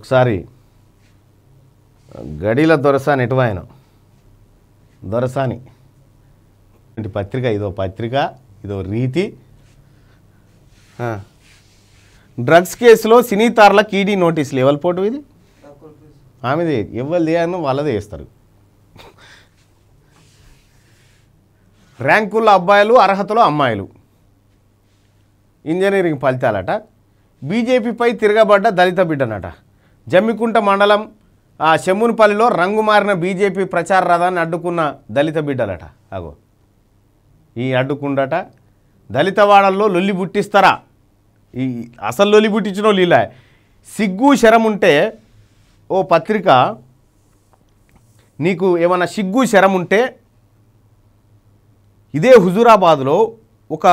ఒకసారి గడిల దొరసాని ఎటువాయన దొరసాని. పత్రిక? ఇదో పత్రిక ఇదో రీతి. డ్రగ్స్ కేసులో సినీ తారలకు ఈడీ నోటీసులు ఎవరి పోటు ఇది? ఆమెది. ఎవరు చేయను వాళ్ళదే వేస్తారు ర్యాంకుల్లో అబ్బాయిలు అర్హతలో అమ్మాయిలు. ఇంజనీరింగ్ ఫలితాలట. బీజేపీపై తిరగబడ్డ దళిత బిడ్డనట. జమ్మికుంట మండలం ఆ రంగు మారిన బీజేపీ ప్రచార రథాన్ని అడ్డుకున్న దళిత బిడ్డలట. అగో. ఈ అడ్డుకుండట. దళితవాడల్లో లొల్లి పుట్టిస్తారా? ఈ అసలు లొల్లి పుట్టించిన వాళ్ళు. సిగ్గు శరం ఉంటే ఓ పత్రిక నీకు ఏమైనా సిగ్గు శరం ఉంటే ఇదే హుజూరాబాద్లో ఒక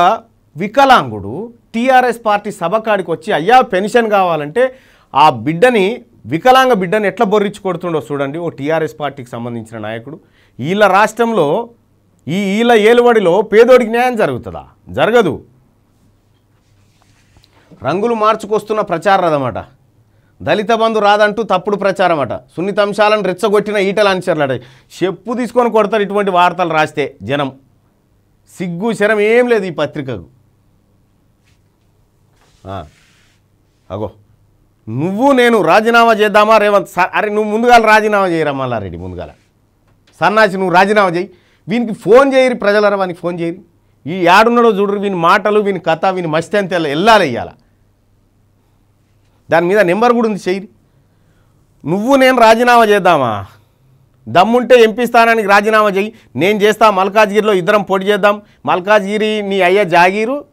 వికలాంగుడు టీఆర్ఎస్ పార్టీ సభ కాడికి వచ్చి అయ్యా పెన్షన్ కావాలంటే ఆ బిడ్డని వికలాంగ బిడ్డని ఎట్లా బొర్రిచ్చి కొడుతుండో చూడండి. ఓ టీఆర్ఎస్ పార్టీకి సంబంధించిన నాయకుడు. వీళ్ళ రాష్ట్రంలో ఈ వీళ్ళ ఏలుబడిలో పేదోడికి న్యాయం జరుగుతుందా? జరగదు. రంగులు మార్చుకొస్తున్న ప్రచారం అదమాట దళిత బంధు రాదంటూ తప్పుడు ప్రచారం అట. సున్నిత అంశాలను రెచ్చగొట్టిన ఈటల అనుచరులట. చెప్పు తీసుకొని కొడతారు ఇటువంటి వార్తలు రాస్తే జనం. సిగ్గు శరం ఏం లేదు ఈ పత్రికకు. అగో. నువ్వు నేను రాజీనామా చేద్దామా రేవంత్ సార్? అరే నువ్వు ముందుగాల రాజీనామా చేయరా మల్లారెడ్డి ముందుగాల. సన్నాసి నువ్వు రాజీనామా చేయి. వీనికి ఫోన్ చేయరు ప్రజలరా వానికి ఫోన్ చేయరు. ఈ యాడున్నాడో చూడరు వీని మాటలు వీని కథ వీని మస్తి అంత వెళ్ళాలి ఇయ్యాల. దాని మీద నెంబర్ కూడా ఉంది చెయ్యి నువ్వు నేను రాజీనామా చేద్దామా? దమ్ముంటే ఎంపీ స్థానానికి రాజీనామా చెయ్యి నేను చేస్తా మల్కాజ్గిరిలో ఇద్దరం పోటీ చేద్దాం. మల్కాజ్గిరి నీ అయ్య జాగీరు.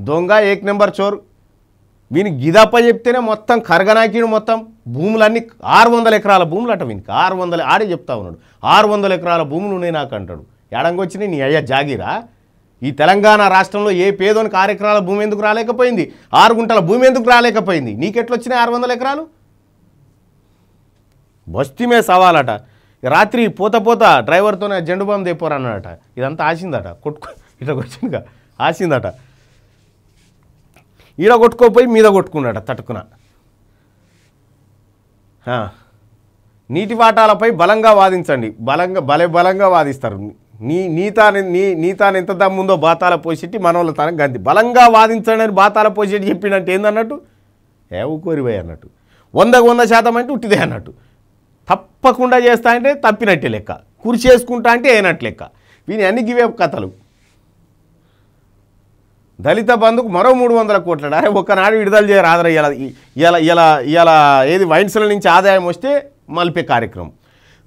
దొంగ ఏక్ నెంబర్ చోరు. వీని గిదప్ప చెప్తేనే మొత్తం కరగనాకిడు మొత్తం భూములన్నీ ఆరు వందల ఎకరాల భూములు అట వీనికి. ఆరు వందల ఆడే చెప్తా ఉన్నాడు. ఆరు వందల ఎకరాల భూములు ఉన్నాయి నాకు అంటాడు. ఎడంగొచ్చినాయి నీ అయ్యా జాగీరా? ఈ తెలంగాణ రాష్ట్రంలో ఏ పేదోనికి ఆరు ఎకరాల భూమి ఎందుకు రాలేకపోయింది? ఆరు గుంటల భూమి ఎందుకు రాలేకపోయింది? నీకెట్లొచ్చినాయి ఆరు వందల ఎకరాలు బస్తీమే సవాలట. రాత్రి పోత పోత డ్రైవర్తోనే జెండు బాంబు తెప్పోరు ఇదంతా ఆసిందట. కొట్టుకో ఇట్లా వచ్చిందిగా ఆసిందట. ఈడ కొట్టుకోపోయి మీద కొట్టుకున్నాడు తట్టుకున నీటి వాటాలపై బలంగా వాదించండి. బలంగా బలే బలంగా వాదిస్తారు. నీ నీతాని నీ నీతాను ఎంత దమ్ముందో బాతాల పోసిట్టి మనోళ్ళ తన గంది బలంగా వాదించండి అని బాతాల పోసిట్టి చెప్పినట్టు ఏందన్నట్టు? ఏ ఊకోరిపోయి అన్నట్టు. వందకు వంద శాతం అంటే ఉట్టిదే అన్నట్టు. తప్పకుండా చేస్తా అంటే తప్పినట్టే లెక్క. కుర్చీ చేసుకుంటా అంటే అయినట్టు లెక్క. వీని అన్ని గివే కథలు. దళిత బంధుకు మరో మూడు వందల కోట్ల అరే ఒక్కనాడు విడుదల చేయరు ఆదర ఇలా ఇలా ఇలా ఇలా ఏది వైన్స్ల నుంచి ఆదాయం వస్తే మలిపే కార్యక్రమం.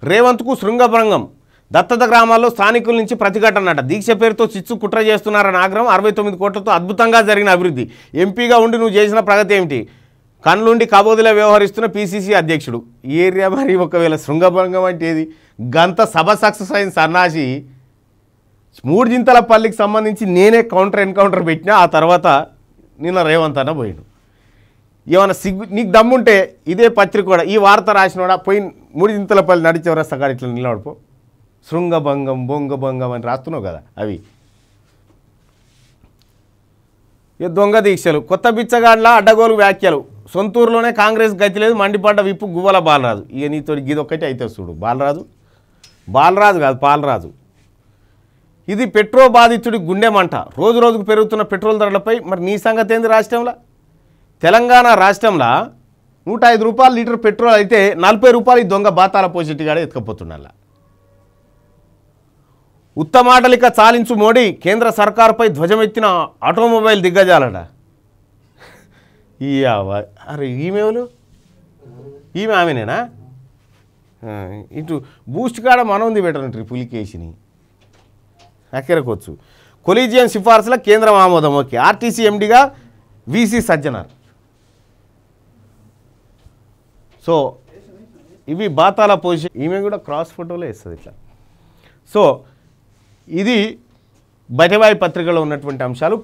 రేవంత్కు శృంగభంగం. దత్తత గ్రామాల్లో స్థానికుల నుంచి ప్రతిఘటన అట దీక్ష పేరుతో చిచ్చు కుట్ర చేస్తున్నారని ఆగ్రహం అరవై తొమ్మిది కోట్లతో అద్భుతంగా జరిగిన అభివృద్ధి. ఎంపీగా ఉండి నువ్వు చేసిన ప్రగతి ఏమిటి? కన్నుండి కబోదిలో వ్యవహరిస్తున్న పీసీసీ అధ్యక్షుడు. ఏరియా మరి ఒకవేళ శృంగభంగం అంటే ఏది? గంత సభ సక్సెస్ అయిన సన్నాసి. మూడు జింతల పల్లికి సంబంధించి నేనే కౌంటర్ ఎన్కౌంటర్ పెట్టినా ఆ తర్వాత నిన్న రేవంత్ అన్న పోయిండు. ఏమైనా సిగ్గు నీకు దమ్ముంటే ఇదే పత్రిక కూడా ఈ వార్త రాసినోడా పోయి మూడు జింతల పల్లి నడిచే రస్తగాడు ఇట్లా నిలబడిపో. శృంగభంగం బొంగభంగం అని రాస్తున్నావు కదా అవి. ఇక దొంగ దీక్షలు కొత్త బిచ్చగాడ్ల అడ్డగోలు వ్యాఖ్యలు. సొంతూరులోనే కాంగ్రెస్ గతి లేదు మండిపడ్డ విప్పు గువ్వల బాలరాజు. ఇక నీతో గిదొక్కటి అయితే చూడు బాలరాజు. బాలరాజు కాదు పాలరాజు. ఇది పెట్రో బాధితుడి గుండె మంట. రోజు రోజుకు పెరుగుతున్న పెట్రోల్ ధరలపై మరి నీ సంగతి ఏంది రాష్ట్రంలో? తెలంగాణ రాష్ట్రంలో నూట ఐదు రూపాయలు లీటర్ పెట్రోల్ అయితే నలభై రూపాయలు దొంగ బాతాల పోసిట్టిగాడే ఎత్తుకపోతున్నా ఉత్తమాటలిక చాలించు మోడీ కేంద్ర సర్కారుపై ధ్వజమెత్తిన ఆటోమొబైల్ దిగ్గజాలట. ఈ అరే ఈమెవలు ఈమె ఆమెనేనా? ఇటు బూస్ట్ కాడ మనం ఉంది పెట్టను పులికేసిని ఎక్కరకొచ్చు. కొలీజియన్ సిఫార్సుల కేంద్రం ఆమోదం. ఓకే. ఆర్టీసీ ఎండిగా వీసీ సజ్జనార్. సో ఇవి బాతాల పొజిషన్ ఈమె కూడా క్రాస్ ఫోటోలో వేస్తుంది ఇట్లా. సో ఇది బటివాయి పత్రికలో ఉన్నటువంటి అంశాలు.